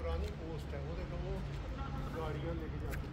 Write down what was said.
पुरानी पोस्ट है वो देखो वो गाड़ियाँ लेके जाती